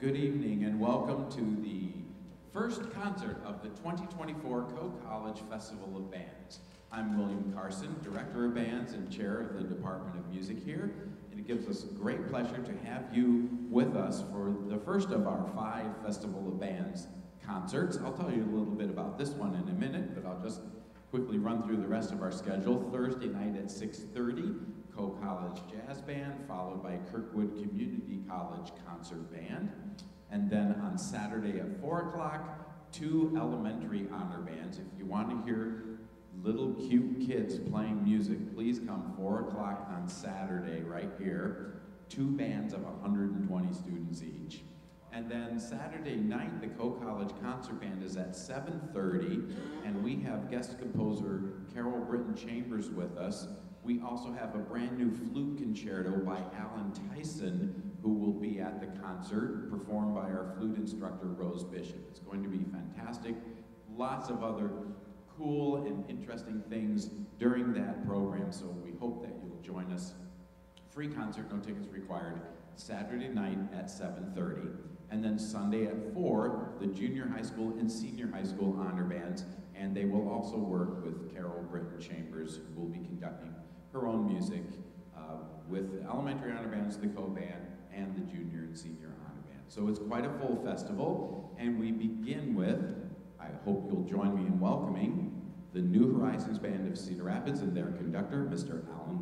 Good evening and welcome to the first concert of the 2024 Coe College Festival of Bands. I'm William Carson, Director of Bands and Chair of the Department of Music here, and it gives us great pleasure to have you with us for the first of our five Festival of Bands concerts. I'll tell you a little bit about this one in a minute, but I'll just quickly run through the rest of our schedule. Thursday night at 6.30, Coe College Jazz Band, followed by Kirkwood Community College Concert Band. And then on Saturday at 4 o'clock, two elementary honor bands. If you want to hear little cute kids playing music, please come 4 o'clock on Saturday right here. Two bands of 120 students each. And then Saturday night, the Coe College Concert Band is at 7.30, and we have guest composer Carol Britton Chambers with us. We also have a brand new flute concerto by Alan Tyson, who will be at the concert, performed by our flute instructor, Rose Bishop. It's going to be fantastic. Lots of other cool and interesting things during that program, so we hope that you'll join us. Free concert, no tickets required, Saturday night at 7.30. And then Sunday at 4, the junior high school and senior high school honor bands, and they will also work with Carol Britton Chambers, who will be conducting her own music uh, with elementary honor bands, the Coe band, and the junior and senior honor band. So it's quite a full festival, and we begin with, I hope you'll join me in welcoming, the New Horizons Band of Cedar Rapids and their conductor, Mr. Alan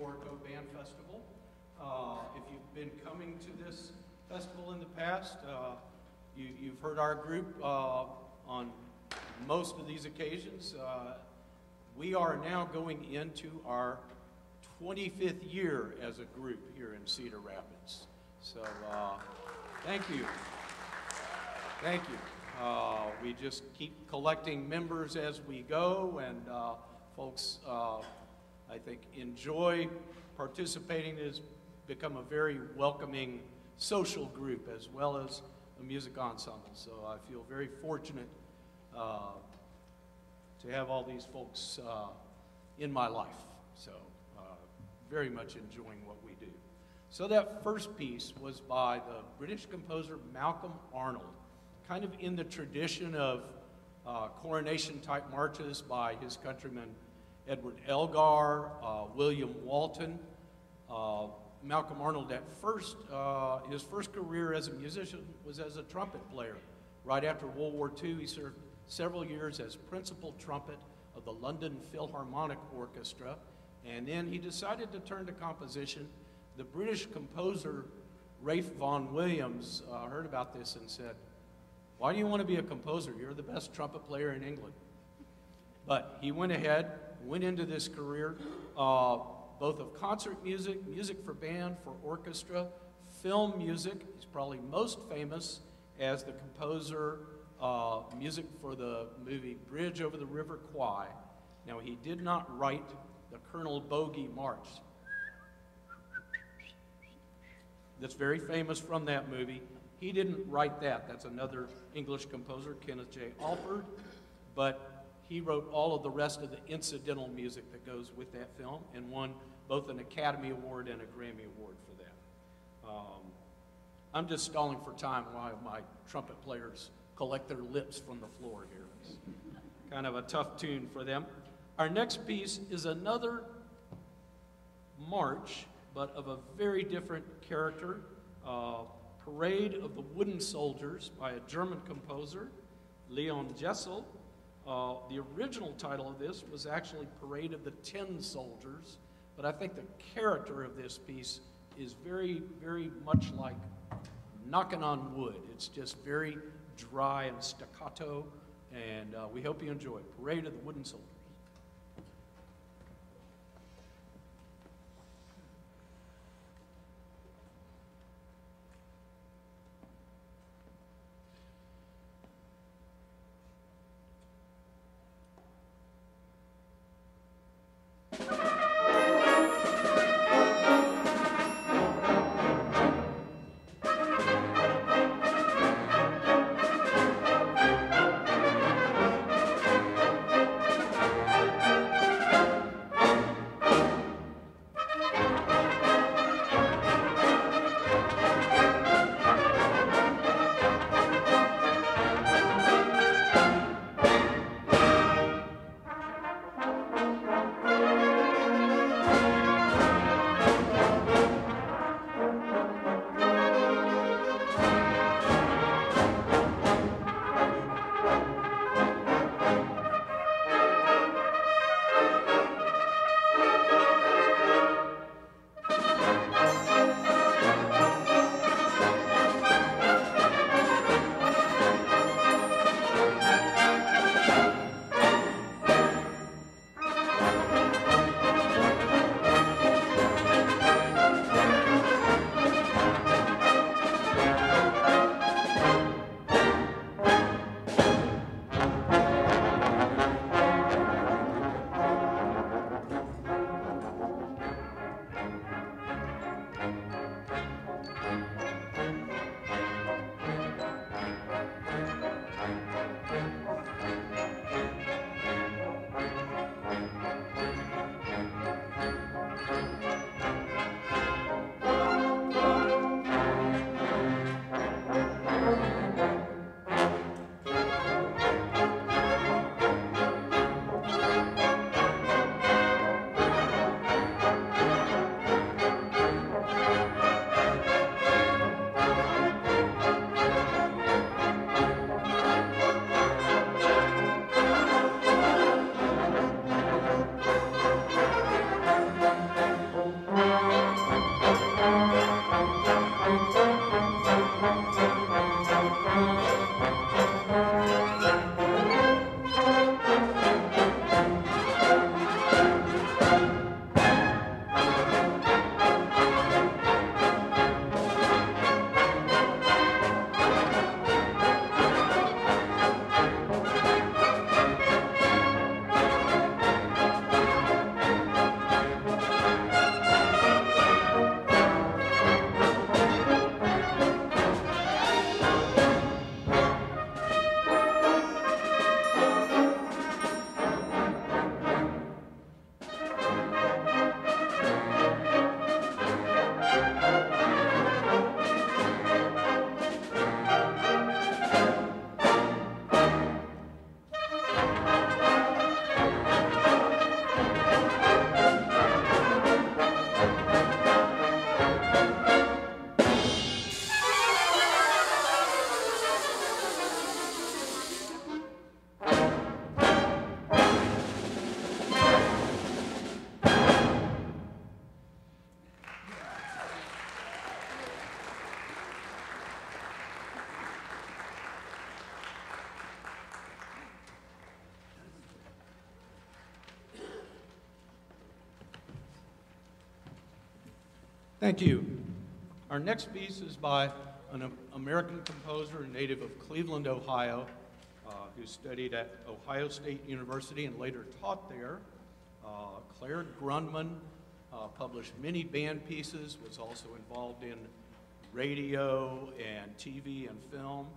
2024 Go Band Festival. Uh, if you've been coming to this festival in the past, uh, you, have heard our group uh, on most of these occasions. Uh, we are now going into our 25th year as a group here in Cedar Rapids. So uh, thank you. Thank you. Uh, we just keep collecting members as we go, and folks, I think, enjoy participating. It has become a very welcoming social group as well as a music ensemble. So I feel very fortunate uh, to have all these folks uh, in my life. So uh, very much enjoying what we do. So that first piece was by the British composer Malcolm Arnold, kind of in the tradition of uh, coronation type marches by his countryman Edward Elgar, uh, William Walton. Uh, Malcolm Arnold at first, uh, his first career as a musician was as a trumpet player. Right after World War II, he served several years as principal trumpet of the London Philharmonic Orchestra, and then he decided to turn to composition. The British composer Ralph Vaughan Williams uh, heard about this and said, Why do you want to be a composer? You're the best trumpet player in England. But he went ahead, went into this career, uh, both of concert music, music for band, for orchestra, film music. He's probably most famous as the composer uh, music for the movie Bridge over the River Kwai. Now, he did not write the Colonel Bogey March. That's very famous from that movie. He didn't write that. That's another English composer, Kenneth J. Alford. But he wrote all of the rest of the incidental music that goes with that film and won both an Academy Award and a Grammy Award for that. Um, I'm just stalling for time while my trumpet players collect their lips from the floor here. It's kind of a tough tune for them. Our next piece is another march, but of a very different character. Uh, Parade of the Wooden Soldiers by a German composer, Leon Jessel. Uh, the original title of this was actually Parade of the Tin Soldiers, but I think the character of this piece is very, very much like knocking on wood. It's just very dry and staccato, and uh, we hope you enjoy it. Parade of the Wooden Soldiers. Thank you. Our next piece is by an American composer native of Cleveland, Ohio, uh, who studied at Ohio State University and later taught there. Uh, Clare Grundman uh, published many band pieces, was also involved in radio and TV and film,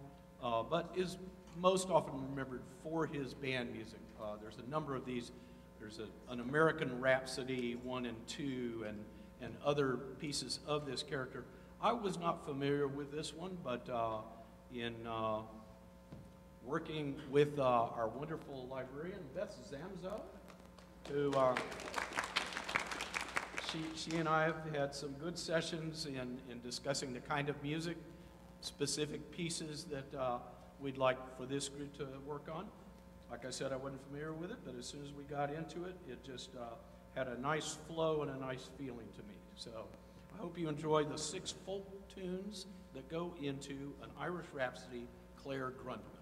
uh, but is most often remembered for his band music. Uh, there's a number of these. There's a, an American Rhapsody 1 and 2 and, and other pieces of this character. I was not familiar with this one, but uh, in uh, working with uh, our wonderful librarian, Beth Zamzo, who uh, she, she and I have had some good sessions in, in discussing the kind of music, specific pieces that uh, we'd like for this group to work on. Like I said, I wasn't familiar with it, but as soon as we got into it, it just uh, had a nice flow and a nice feeling to me. So I hope you enjoy the six folk tunes that go into an Irish Rhapsody, Clare Grundman.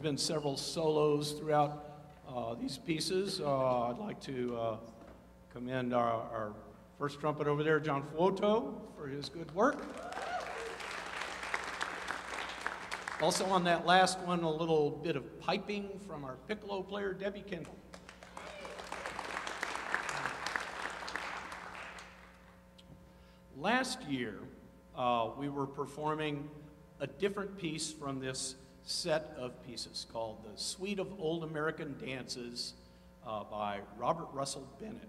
There's been several solos throughout uh, these pieces. Uh, I'd like to uh, commend our, our first trumpet over there, John Fuoto, for his good work. Also on that last one, a little bit of piping from our piccolo player, Debbie Kendall. Last year, uh, we were performing a different piece from this set of pieces called the Suite of Old American Dances uh, by Robert Russell Bennett.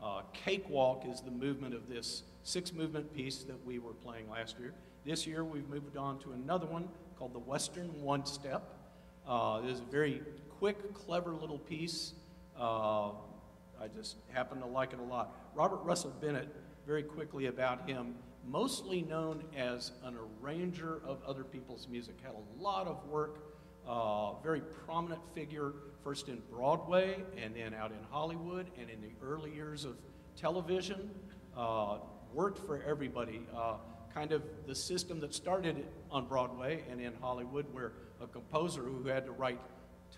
Uh, Cakewalk is the movement of this six movement piece that we were playing last year. This year we've moved on to another one called the Western One Step. Uh, it is a very quick, clever little piece. Uh, I just happen to like it a lot. Robert Russell Bennett, very quickly about him, mostly known as an arranger of other people's music. Had a lot of work, uh, very prominent figure, first in Broadway and then out in Hollywood and in the early years of television. Uh, worked for everybody. Uh, kind of the system that started on Broadway and in Hollywood, where a composer who had to write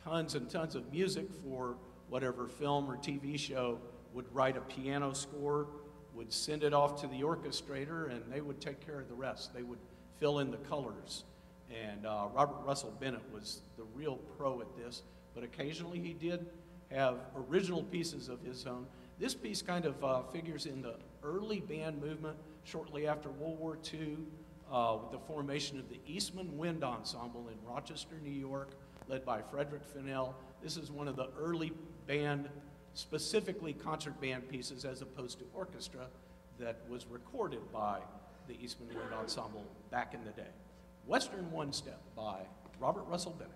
tons and tons of music for whatever film or TV show would write a piano score would send it off to the orchestrator and they would take care of the rest. They would fill in the colors. And uh, Robert Russell Bennett was the real pro at this, but occasionally he did have original pieces of his own. This piece kind of uh, figures in the early band movement shortly after World War II uh, with the formation of the Eastman Wind Ensemble in Rochester, New York, led by Frederick Fennell. This is one of the early band specifically concert band pieces as opposed to orchestra that was recorded by the Eastman Wind Ensemble back in the day. Western One Step by Robert Russell Bennett.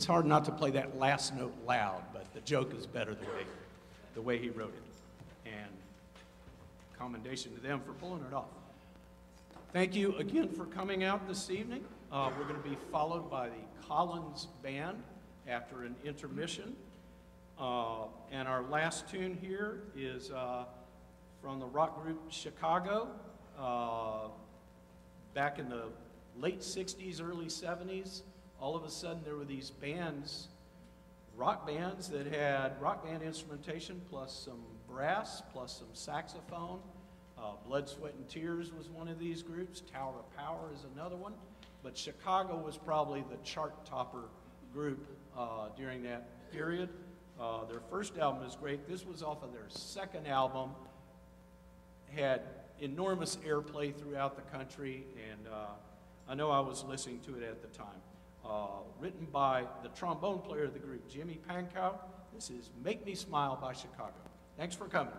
It's hard not to play that last note loud, but the joke is better the way, the way he wrote it. And commendation to them for pulling it off. Thank you again for coming out this evening. Uh, we're going to be followed by the Collins Band after an intermission. Uh, and our last tune here is uh, from the rock group Chicago. Uh, back in the late 60s, early 70s, all of a sudden there were these bands, rock bands that had rock band instrumentation plus some brass plus some saxophone. Uh, Blood, Sweat, and Tears was one of these groups. Tower of Power is another one. But Chicago was probably the chart topper group uh, during that period. Uh, their first album is great. This was off of their second album. Had enormous airplay throughout the country, and uh, I know I was listening to it at the time. Uh, written by the trombone player of the group, Jimmy Pankow. This is Make Me Smile by Chicago. Thanks for coming.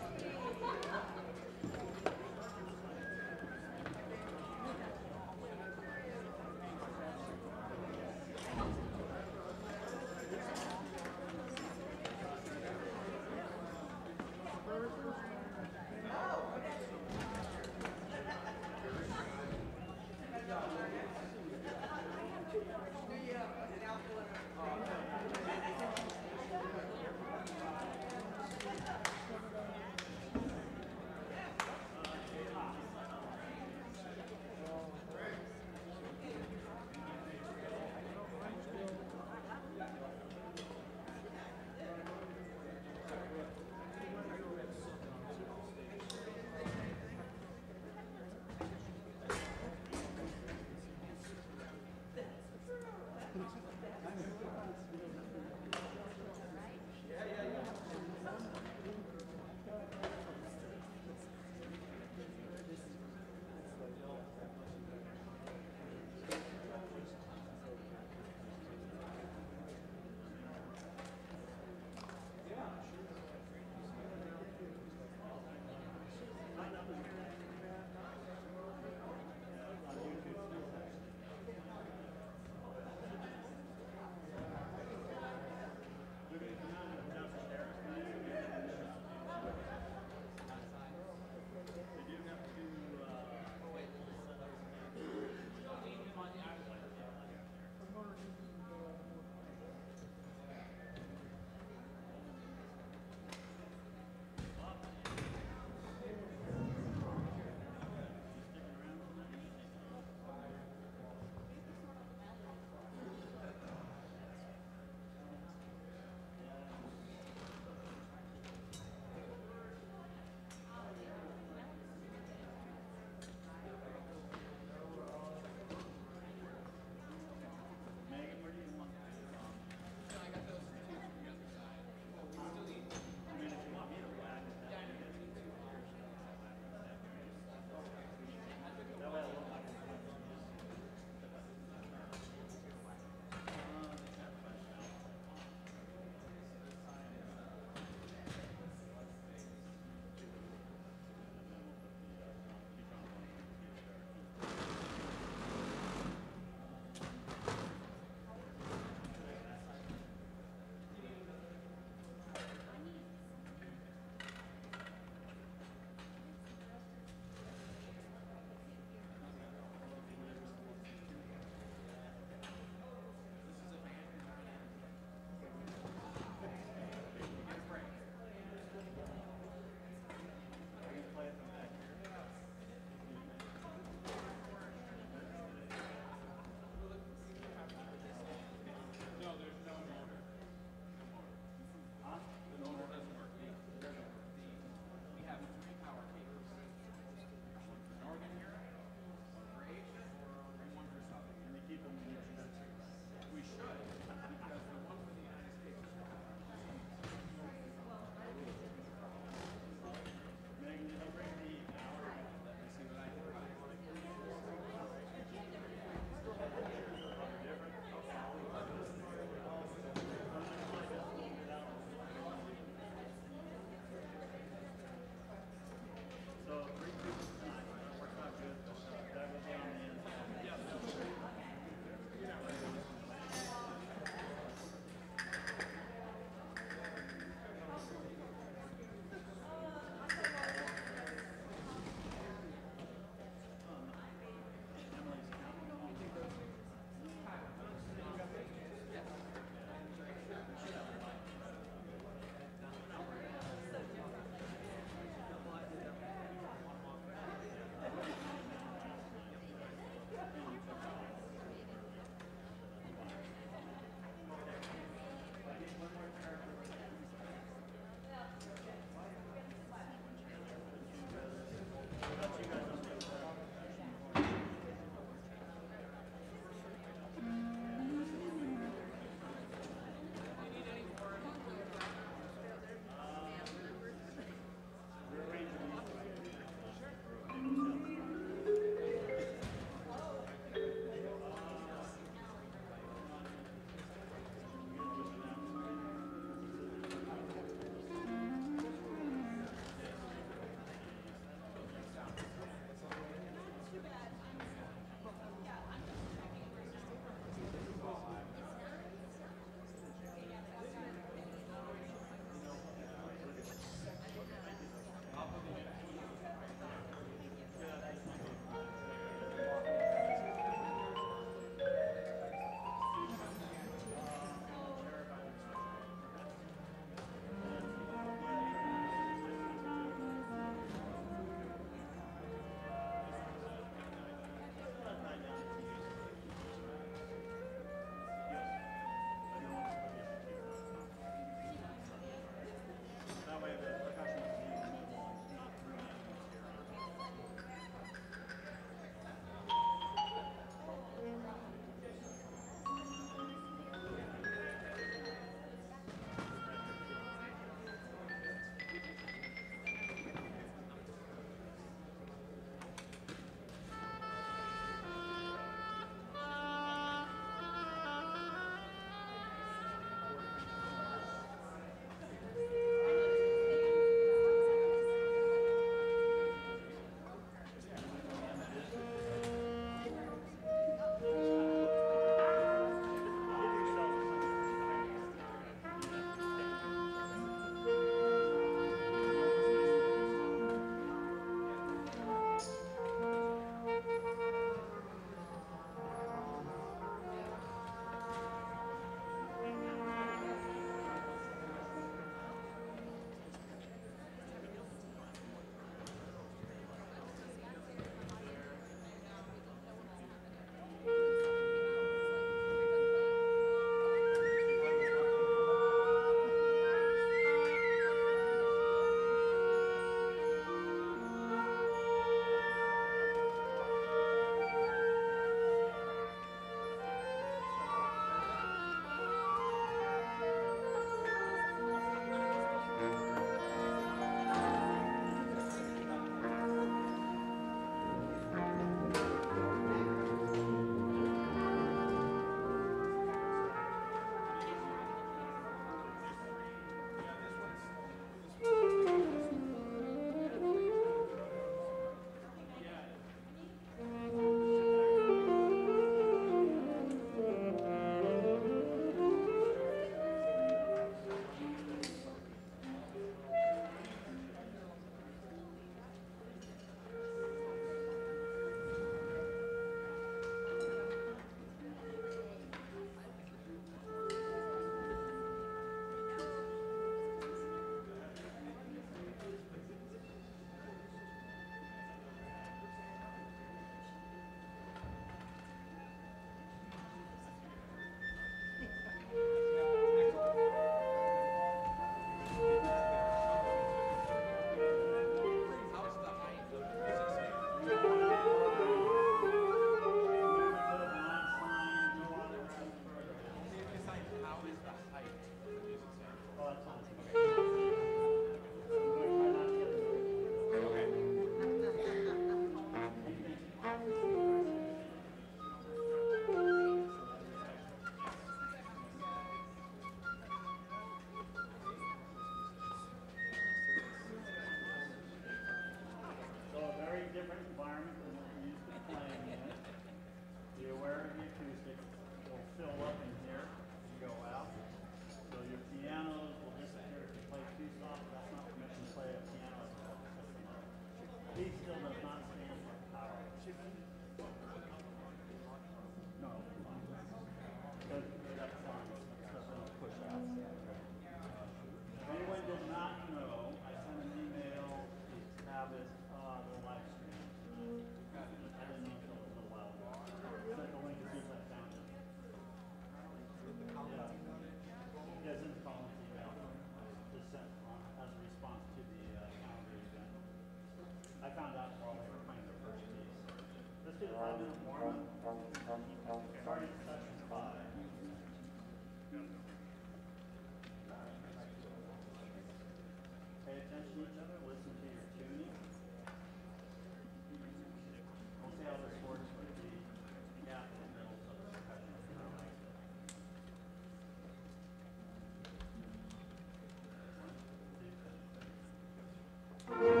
I'm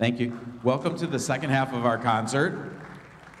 Thank you. Welcome to the second half of our concert.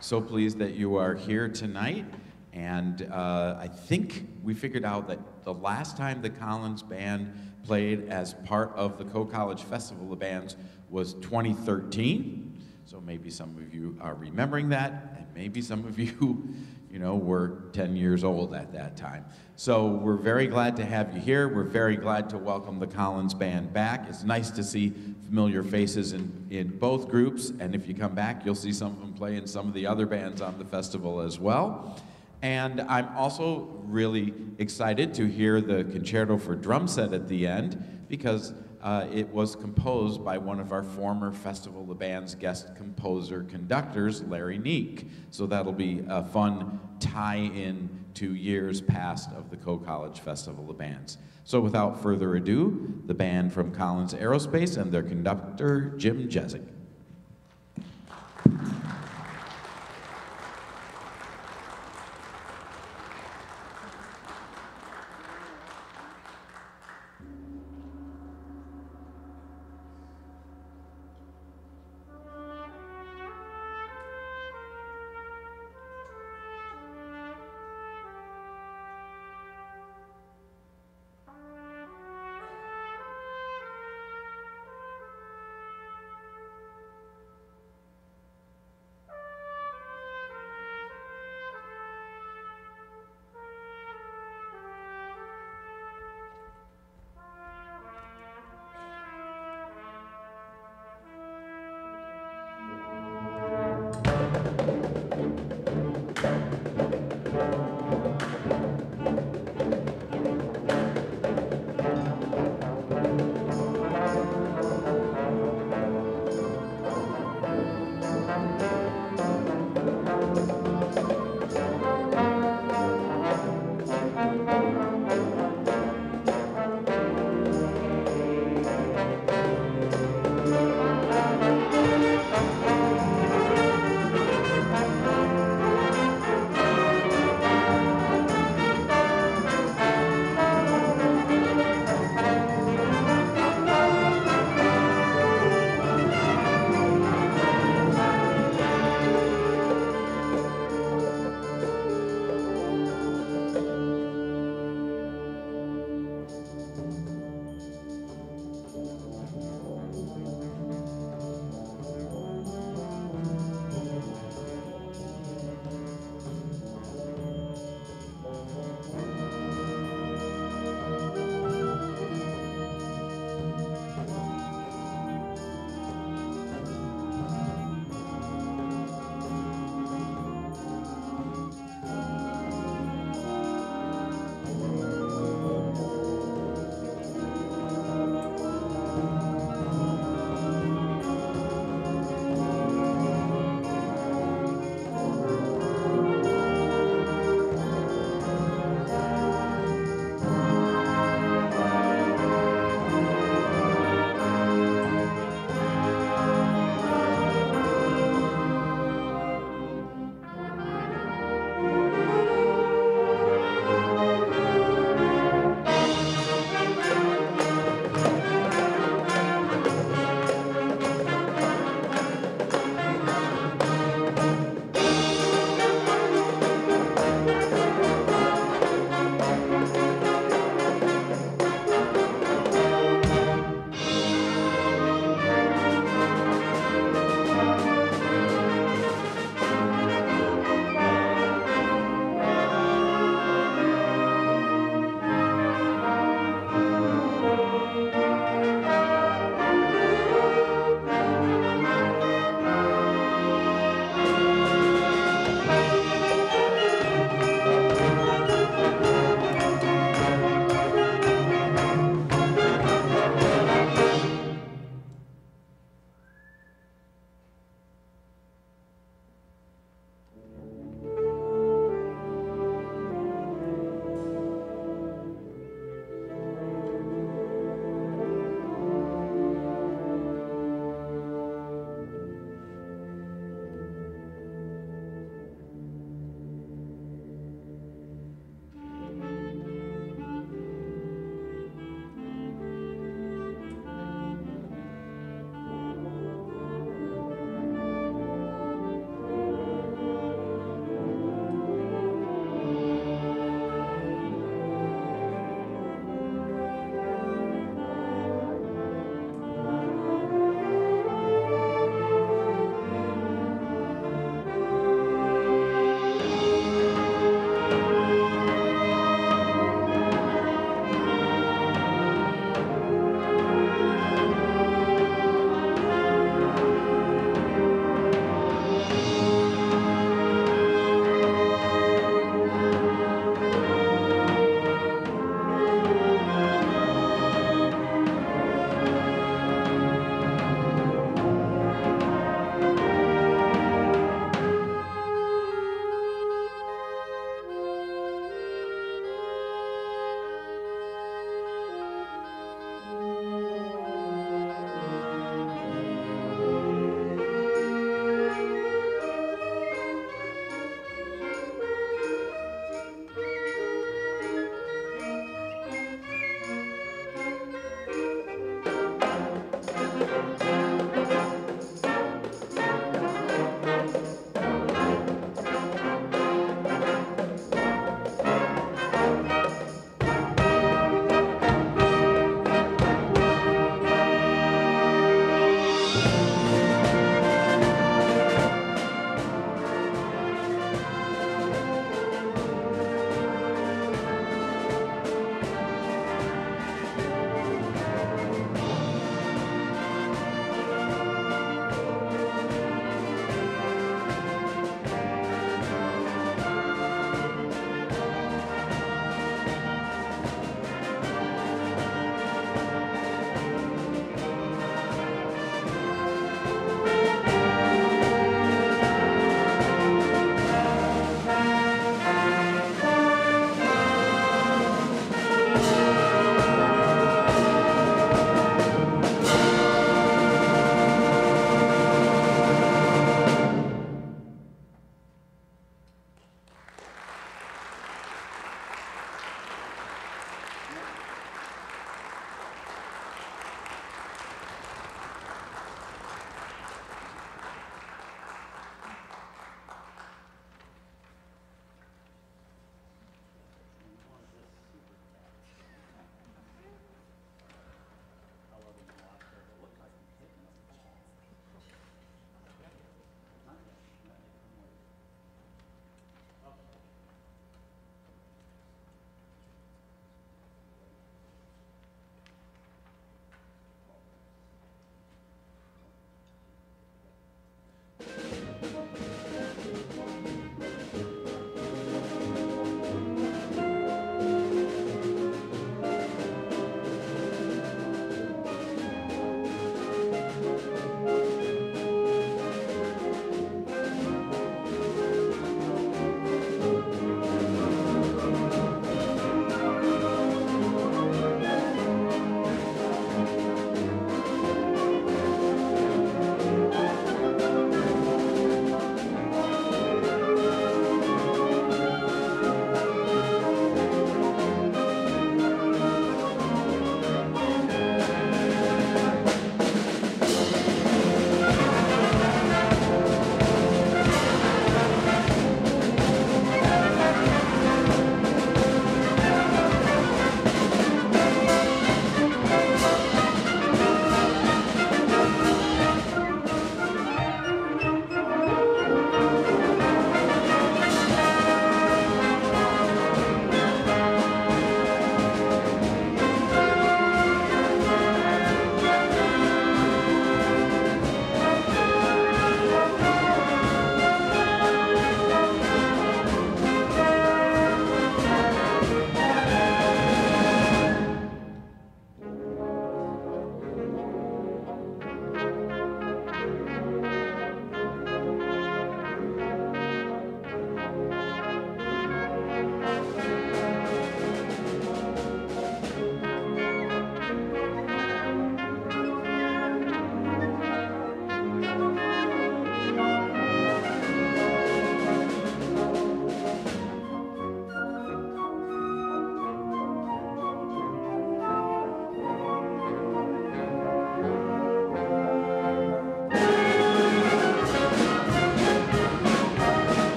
So pleased that you are here tonight. And uh, I think we figured out that the last time the Collins Band played as part of the Coe College Festival of Bands was 2013. So maybe some of you are remembering that, and maybe some of you, you know, were 10 years old at that time. So we're very glad to have you here. We're very glad to welcome the Collins Band back. It's nice to see familiar faces in, in both groups, and if you come back, you'll see some of them play in some of the other bands on the festival as well. And I'm also really excited to hear the concerto for drum set at the end because uh, it was composed by one of our former Festival of Bands guest composer conductors, Larry Neeck. So that'll be a fun tie in to years past of the Coe College Festival of Bands. So without further ado, the band from Collins Aerospace and their conductor, Jim Jezek.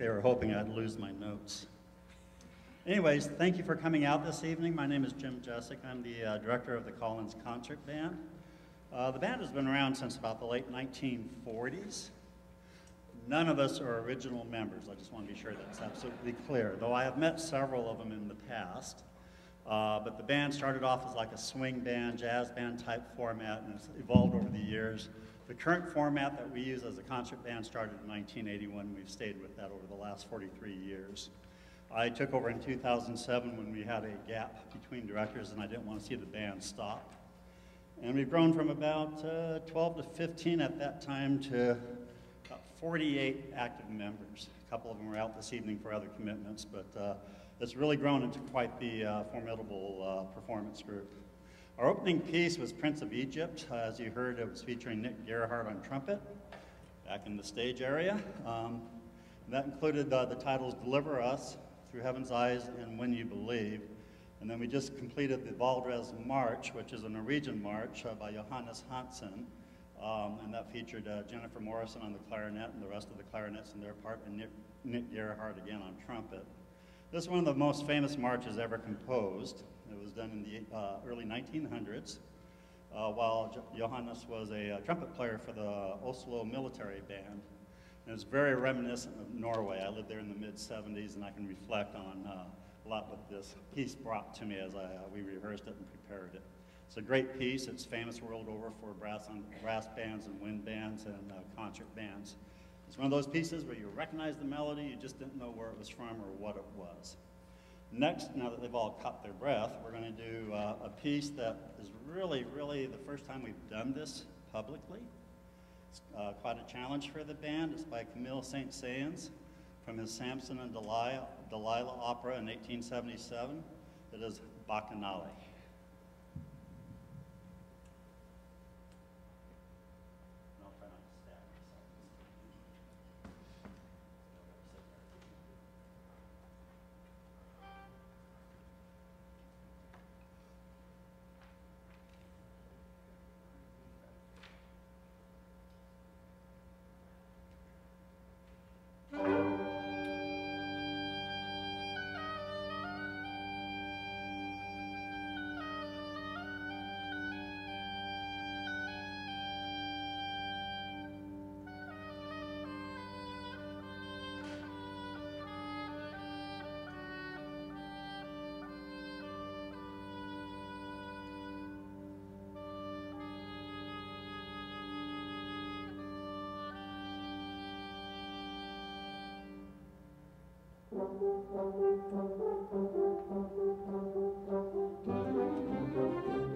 They were hoping I'd lose my notes. Anyways, thank you for coming out this evening. My name is Jim Jezek. I'm the uh, director of the Collins Concert Band. Uh, the band has been around since about the late 1940s. None of us are original members. I just want to be sure that's absolutely clear, though I have met several of them in the past. Uh, but the band started off as like a swing band, jazz band type format, and it's evolved over the years. The current format that we use as a concert band started in 1981. We've stayed with that over the last 43 years. I took over in 2007 when we had a gap between directors and I didn't want to see the band stop. And we've grown from about uh, 12 to 15 at that time to about 48 active members. A couple of them are out this evening for other commitments, but uh, it's really grown into quite the uh, formidable uh, performance group. Our opening piece was Prince of Egypt. Uh, as you heard, it was featuring Nick Gerhardt on trumpet back in the stage area. Um, that included uh, the titles Deliver Us, Through Heaven's Eyes, and When You Believe. And then we just completed the Valdres March, which is a Norwegian march uh, by Johannes Hanssen. Um, and that featured uh, Jennifer Morrison on the clarinet and the rest of the clarinets in their part, and Nick, Nick again on trumpet. This is one of the most famous marches ever composed. It was done in the uh, early 1900s uh, while Johannes was a uh, trumpet player for the Oslo military band. And it's very reminiscent of Norway. I lived there in the mid 70s and I can reflect on uh, a lot what this piece brought to me as I, uh, we rehearsed it and prepared it. It's a great piece. It's famous world over for brass, on, brass bands and wind bands and concert bands. It's one of those pieces where you recognize the melody, you just didn't know where it was from or what it was. Next, now that they've all caught their breath, we're going to do uh, a piece that is really, really the first time we've done this publicly. It's uh, quite a challenge for the band. It's by Camille Saint-Saëns from his Samson and Delilah, Delilah opera in 1877. It is Bacchanale. Thank you.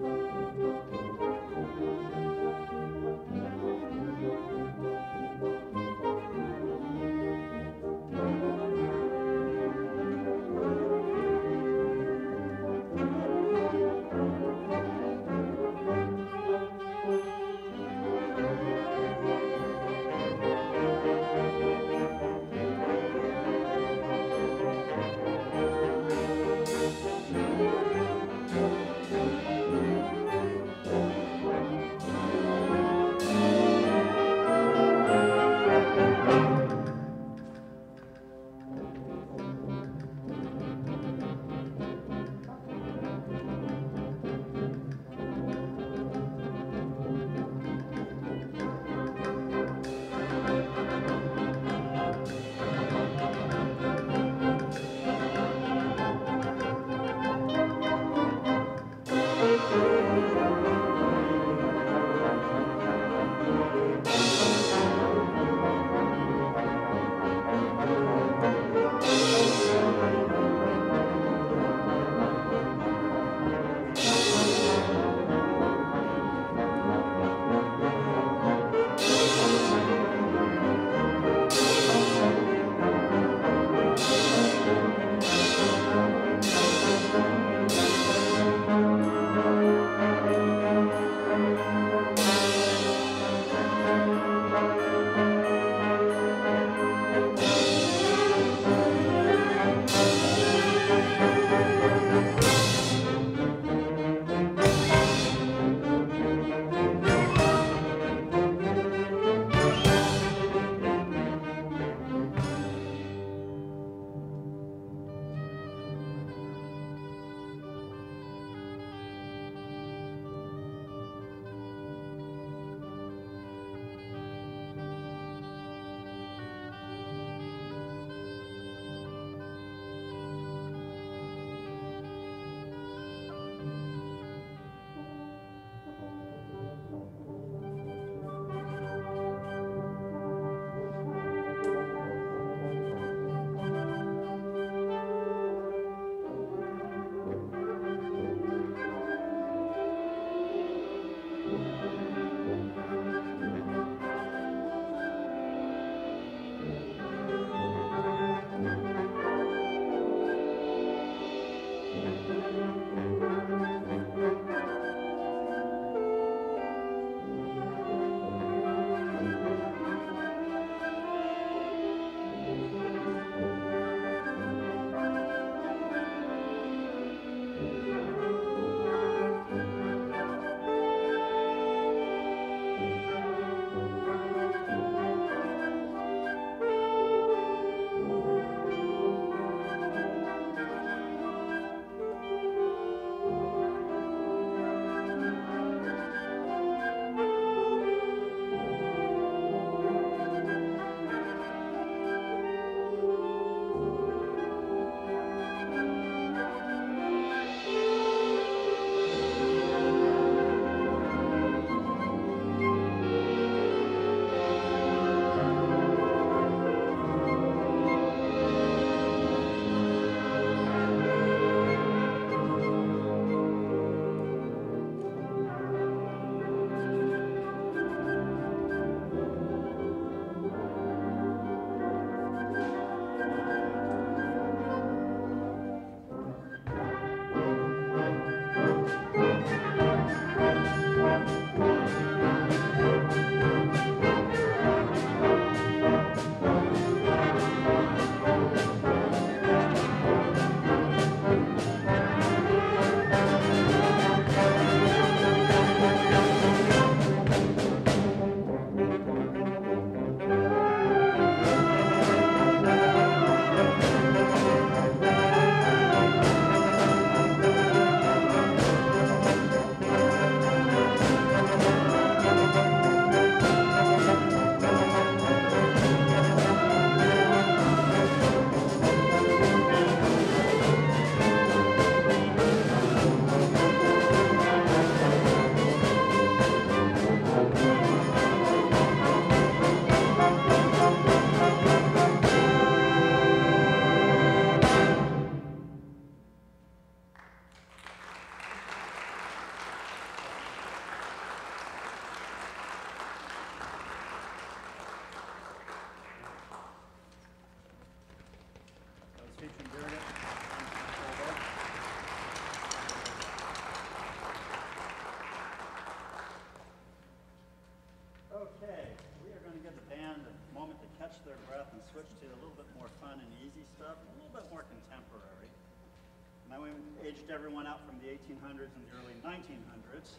Aged everyone out from the 1800s and the early 1900s.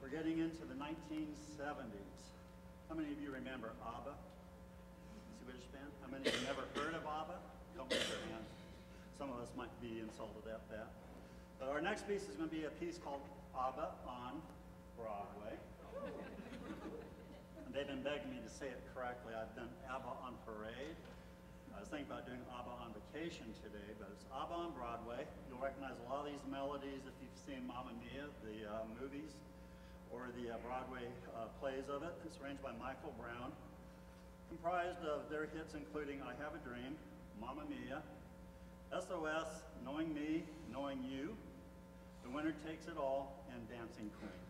We're getting into the 1970s. How many of you remember ABBA? Swedish band? How many you never heard of ABBA? Don't raise your hand. Some of us might be insulted at that. But our next piece is going to be a piece called ABBA on Broadway. And they've been begging me to say it correctly. I've done ABBA on Parade. I was thinking about doing ABBA on Vacation today, but it's ABBA on Broadway. You'll recognize a lot of these melodies if you've seen Mamma Mia, the uh, movies, or the uh, Broadway uh, plays of it. It's arranged by Michael Brown, comprised of their hits including I Have a Dream, Mamma Mia, SOS, Knowing Me, Knowing You, The Winner Takes It All, and Dancing Queen.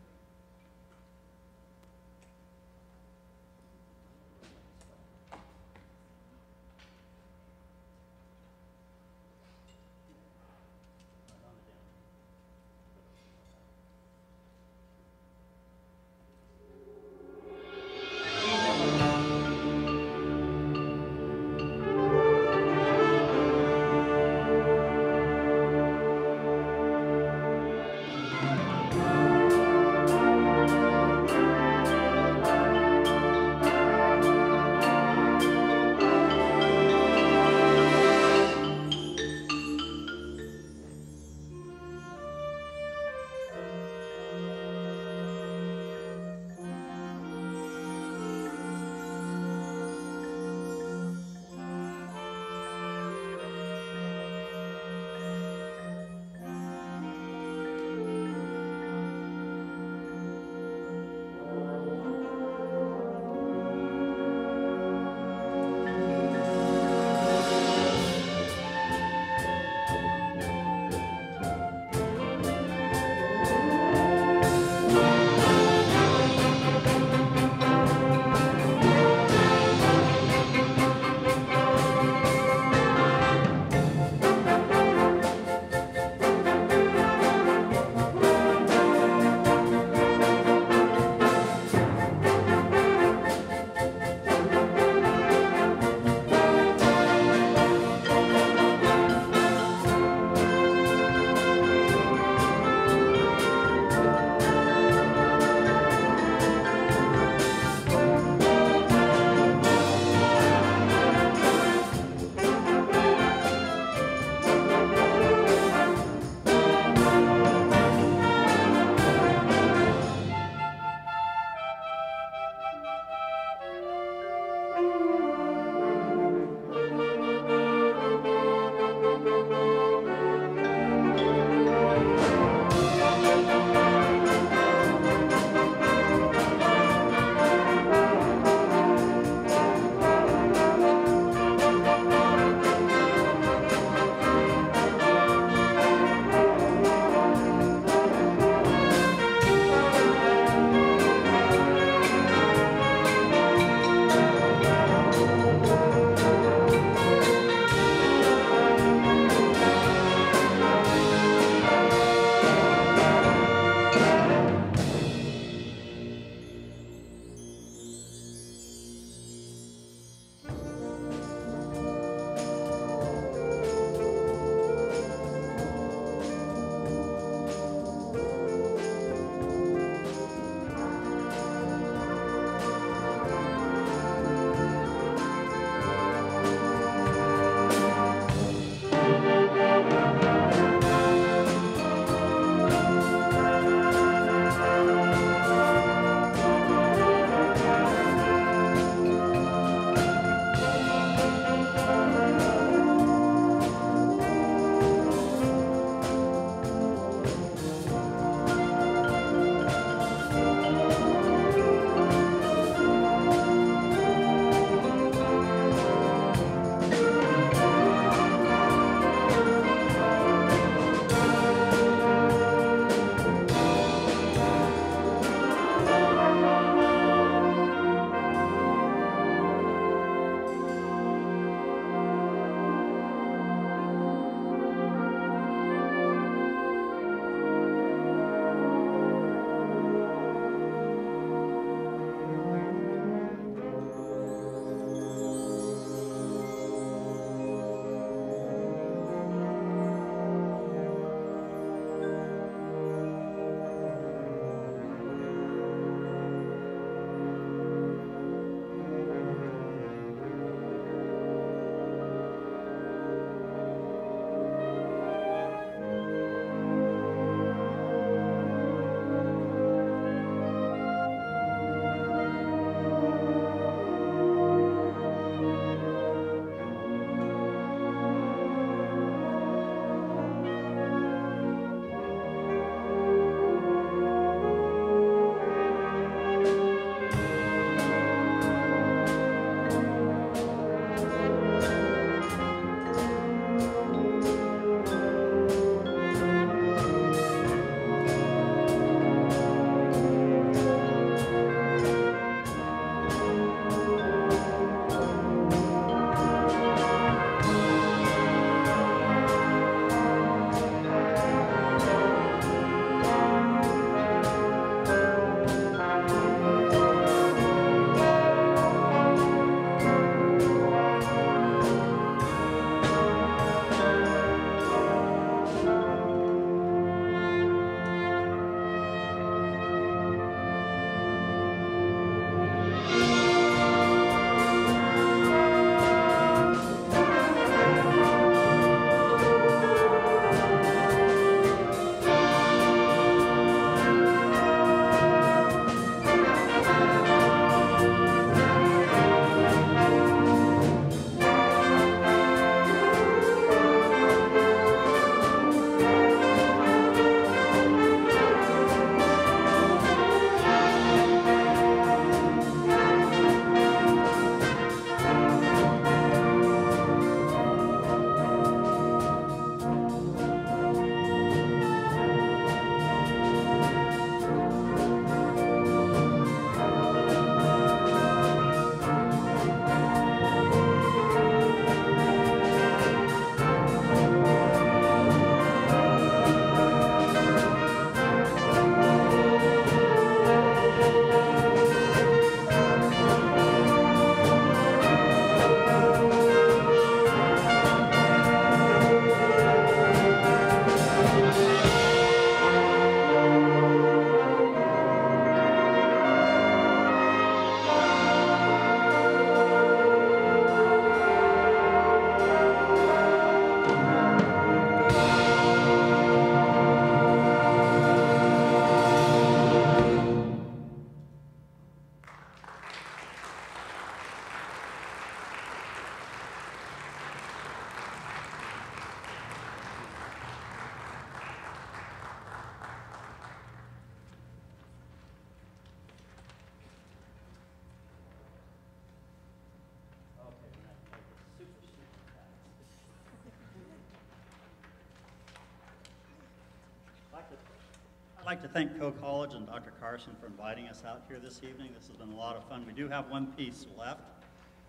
Like to thank Coe College and Dr. Carson for inviting us out here this evening. This has been a lot of fun. We do have one piece left.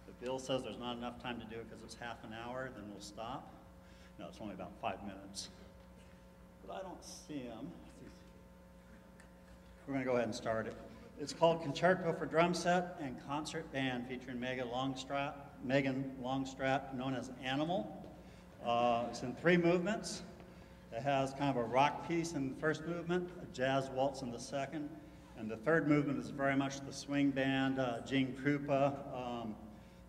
If Bill says there's not enough time to do it because it's half an hour, then we'll stop. No, it's only about five minutes. But I don't see him. We're going to go ahead and start it. It's called Concerto for Drum Set and Concert Band featuring Megan Longstrap, Megan Longstrap, known as Animal. Uh, it's in three movements. It has kind of a rock piece in the first movement, a jazz waltz in the second, and the third movement is very much the swing band, uh, Gene Krupa, um,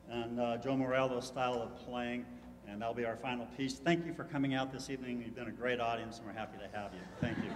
and uh, Joe Morello style of playing, and that'll be our final piece. Thank you for coming out this evening. You've been a great audience, and we're happy to have you. Thank you.